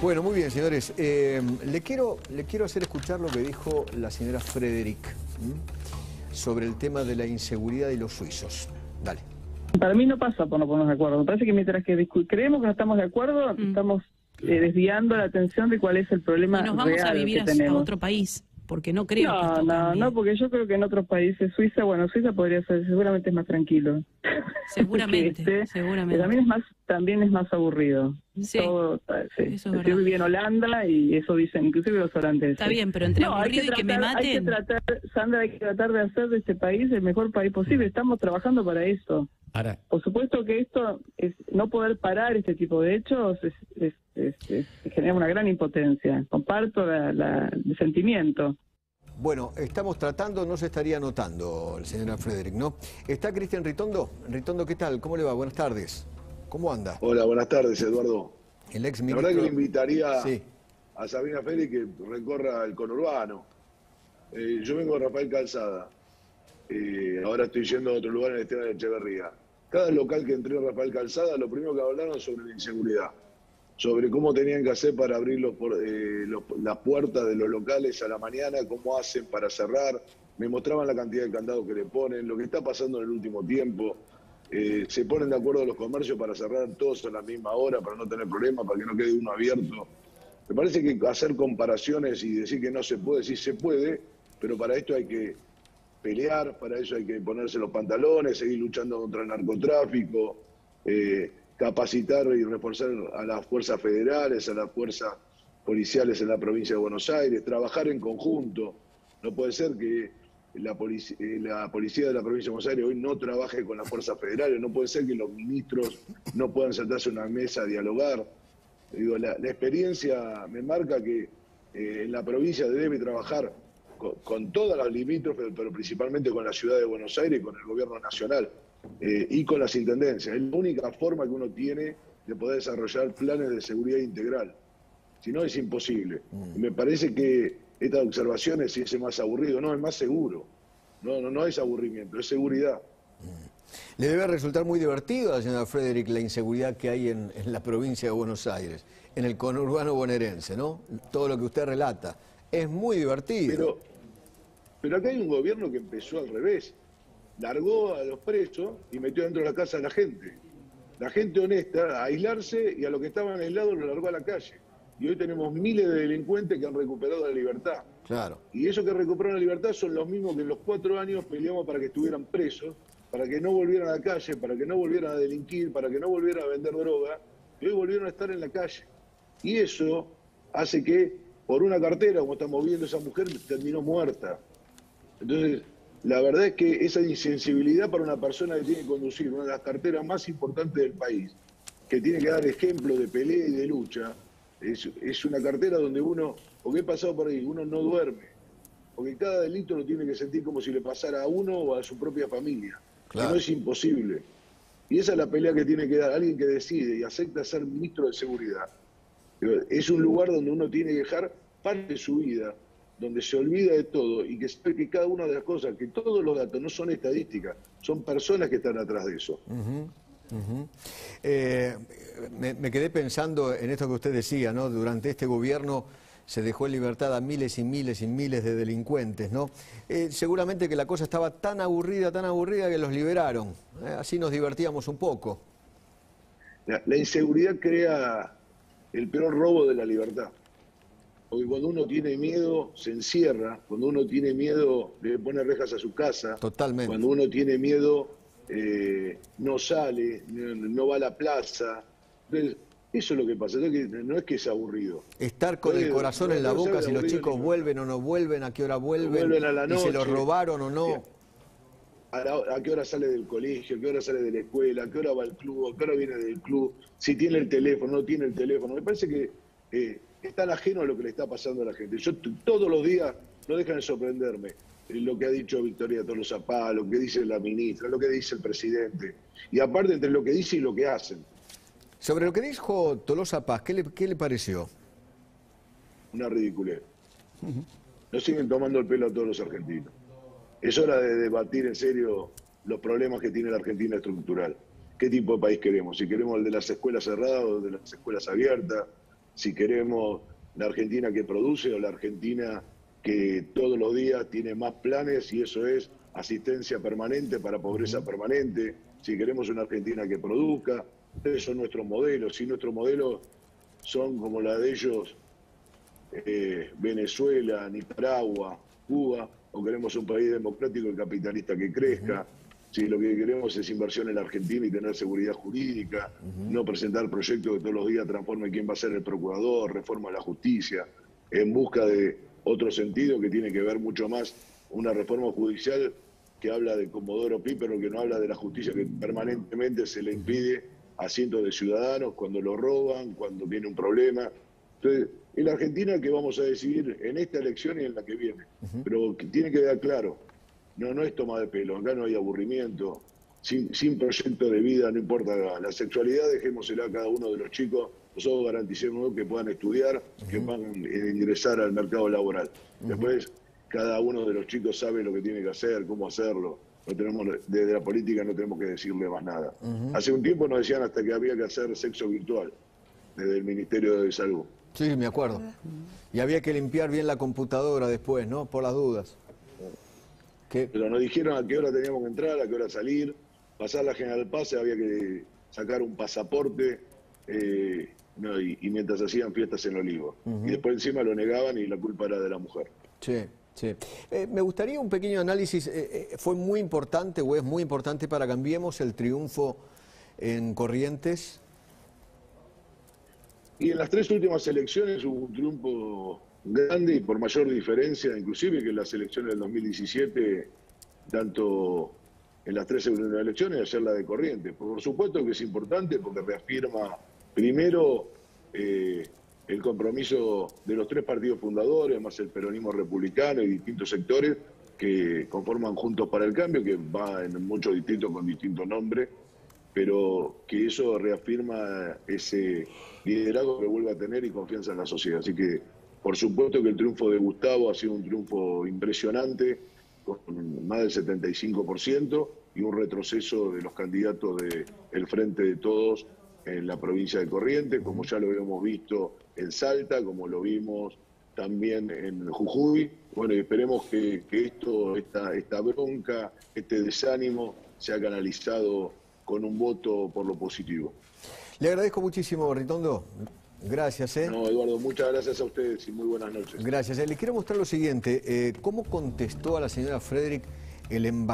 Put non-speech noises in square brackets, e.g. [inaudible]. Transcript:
Bueno, muy bien, señores. Eh, le, quiero, le quiero hacer escuchar lo que dijo la señora Frederick ¿m? sobre el tema de la inseguridad y los suizos. Dale. Para mí no pasa por no ponernos de acuerdo. Me parece que mientras que creemos que no estamos de acuerdo, Mm. estamos eh, desviando la atención de cuál es el problema Y nos vamos real a vivir que a, otro país, porque no creo que no, esto no, no, porque yo creo que en otros países, Suiza, bueno, Suiza podría ser, seguramente es más tranquilo. [laughs] Seguramente, este, seguramente. También es más, también es más aburrido. Sí, Todo, eh, sí. eso es Yo verdad. viví en Holanda y eso dicen, inclusive los holandeses. Está bien, pero entre No, y que me tratar- Hay que maten. tratar, Sandra, hay que tratar de hacer de este país el mejor país posible. Estamos trabajando para eso. Ahora, Por supuesto que esto, es no poder parar este tipo de hechos, es, es- es- es- genera una gran impotencia. Comparto la- la- el sentimiento. Bueno, estamos tratando, no se estaría notando, señora Frederick, ¿no? ¿Está Cristian Ritondo? Ritondo, ¿qué tal? ¿Cómo le va? Buenas tardes. ¿Cómo anda? Hola, buenas tardes, Eduardo. El ex La ministro... verdad que le invitaría Sí. a Sabina Félix que recorra el conurbano. Eh, yo vengo de Rafael Calzada. Eh, ahora estoy yendo a otro lugar en Esteban de Echeverría. Cada local que entré en Rafael Calzada, lo primero que hablaron sobre la inseguridad. Sobre cómo tenían que hacer para abrir los eh, los- las puertas de los locales a la mañana, cómo hacen para cerrar. Me mostraban la cantidad de candados que le ponen, lo que está pasando en el último tiempo. Eh, se ponen de acuerdo los comercios para cerrar todos a la misma hora, para no tener problemas, para que no quede uno abierto. Me parece que hacer comparaciones y decir que no se puede, sí se puede, pero para esto hay que pelear, para eso hay que ponerse los pantalones, seguir luchando contra el narcotráfico, eh, capacitar y reforzar a las fuerzas federales, a las fuerzas policiales en la provincia de Buenos Aires, trabajar en conjunto. No puede ser que la, polic- eh, la policía de la provincia de Buenos Aires hoy no trabaje con las fuerzas federales, no puede ser que los ministros no puedan sentarse a una mesa a dialogar. Digo, la, la experiencia me marca que eh, en la provincia debe trabajar con, con todas las limítrofes, pero principalmente con la ciudad de Buenos Aires y con el gobierno nacional eh, y con las intendencias. Es la única forma que uno tiene de poder desarrollar planes de seguridad integral. Si no, es imposible. Y me parece que estas observaciones, si es más aburrido, no, es más seguro. No, no, no es aburrimiento, es seguridad. Le debe resultar muy divertido a la señora Frederick la inseguridad que hay en, en la provincia de Buenos Aires, en el conurbano bonaerense, ¿no? Todo lo que usted relata. Es muy divertido. Pero, pero acá hay un gobierno que empezó al revés. Largó a los presos y metió dentro de la casa a la gente. La gente honesta, a aislarse y a los que estaban aislados los largó a la calle. Y hoy tenemos miles de delincuentes que han recuperado la libertad. Claro. Y esos que recuperaron la libertad son los mismos que en los cuatro años peleamos para que estuvieran presos, para que no volvieran a la calle, para que no volvieran a delinquir, para que no volvieran a vender droga, y hoy volvieron a estar en la calle. Y eso hace que, por una cartera, como estamos viendo, esa mujer terminó muerta. Entonces, la verdad es que esa insensibilidad para una persona que tiene que conducir una de las carteras más importantes del país, que tiene que dar ejemplo de pelea y de lucha, es, es una cartera donde uno, porque he pasado por ahí, uno no duerme, porque cada delito lo tiene que sentir como si le pasara a uno o a su propia familia, Claro. que no es imposible. Y esa es la pelea que tiene que dar alguien que decide y acepta ser ministro de seguridad. Es un lugar donde uno tiene que dejar parte de su vida, donde se olvida de todo y que sabe que cada una de las cosas, que todos los datos no son estadísticas, son personas que están atrás de eso. Eh, me, me quedé pensando en esto que usted decía, ¿no? Durante este gobierno se dejó en libertad a miles y miles y miles de delincuentes, ¿no? Eh, seguramente que la cosa estaba tan aburrida, tan aburrida que los liberaron. ¿eh? Así nos divertíamos un poco. La, la inseguridad crea el peor robo de la libertad. Porque cuando uno tiene miedo, se encierra. Cuando uno tiene miedo, le pone rejas a su casa. Totalmente. Cuando uno tiene miedo, eh, no sale, no, va a la plaza. Entonces, eso es lo que pasa. No es que, es, aburrido. Estar con el corazón no- en la boca si los chicos vuelven o no vuelven, a qué hora vuelven, Vuelven a la y se los robaron o no. a, la- a qué hora sale del colegio, a qué hora sale de la escuela, a qué hora va al club, a qué hora viene del club, si tiene el teléfono, no tiene el teléfono. Me parece que eh, están ajenos a lo que le está pasando a la gente. Yo todos los días no dejan de sorprenderme eh, lo que ha dicho Victoria Tolosa Paz, lo que dice la ministra, lo que dice el presidente. Y aparte entre lo que dice y lo que hacen. Sobre lo que dijo Tolosa Paz, ¿qué le, qué le pareció? Una ridiculez. No siguen tomando el pelo a todos los argentinos. Es hora de debatir en serio los problemas que tiene la Argentina estructural. ¿Qué tipo de país queremos? Si queremos el de las escuelas cerradas o de las escuelas abiertas, si queremos la Argentina que produce o la Argentina que todos los días tiene más planes y eso es asistencia permanente para pobreza permanente, si queremos una Argentina que produzca, esos son nuestros modelos, si nuestros modelos son como la de ellos, eh, Venezuela, Nicaragua, Cuba, o queremos un país democrático y capitalista que crezca, si lo que queremos es inversión en la Argentina y tener seguridad jurídica, no presentar proyectos que todos los días transformen quién va a ser el procurador, reforma la justicia, en busca de otro sentido que tiene que ver mucho más una reforma judicial que habla de Comodoro Pi, pero que no habla de la justicia que permanentemente se le impide a cientos de ciudadanos cuando lo roban, cuando viene un problema. Entonces, en la Argentina que vamos a decidir en esta elección y en la que viene, pero que tiene que quedar claro, no, no es toma de pelo, acá no hay aburrimiento, sin, sin proyecto de vida, no importa la sexualidad, dejémosela a cada uno de los chicos, nosotros garanticemos que puedan estudiar, que puedan ingresar al mercado laboral. Después, cada uno de los chicos sabe lo que tiene que hacer, cómo hacerlo. No tenemos, desde la política no tenemos que decirle más nada. Hace un tiempo nos decían hasta que había que hacer sexo virtual, desde el Ministerio de Salud. Sí, me acuerdo. Y había que limpiar bien la computadora después, ¿no? Por las dudas. Pero nos dijeron a qué hora teníamos que entrar, a qué hora salir, pasar la General Pase, había que sacar un pasaporte eh, y, mientras hacían fiestas en Olivo. Y después encima lo negaban y la culpa era de la mujer. Sí. Sí. Eh, me gustaría un pequeño análisis. Eh, ¿Fue muy importante o es muy importante para Cambiemos el triunfo en Corrientes? Y en las tres últimas elecciones hubo un triunfo grande y por mayor diferencia, inclusive que en las elecciones del 2017, tanto en las tres elecciones, ayer la de Corrientes. Por supuesto que es importante porque reafirma primero eh, el compromiso de los tres partidos fundadores, más el peronismo republicano y distintos sectores que conforman Juntos para el Cambio, que va en muchos distritos con distintos nombres, pero que eso reafirma ese liderazgo que vuelve a tener y confianza en la sociedad. Así que por supuesto que el triunfo de Gustavo ha sido un triunfo impresionante, con más del 75% y un retroceso de los candidatos del Frente de Todos en la provincia de Corrientes, como ya lo habíamos visto en Salta, como lo vimos también en Jujuy. Bueno, esperemos que, esto, esta, esta bronca, este desánimo, sea canalizado con un voto por lo positivo. Le agradezco muchísimo, Ritondo. Gracias, ¿eh? No, Eduardo, muchas gracias a ustedes y muy buenas noches. Gracias. Eh, le quiero mostrar lo siguiente. Eh, ¿Cómo contestó a la señora Frederick el embajador?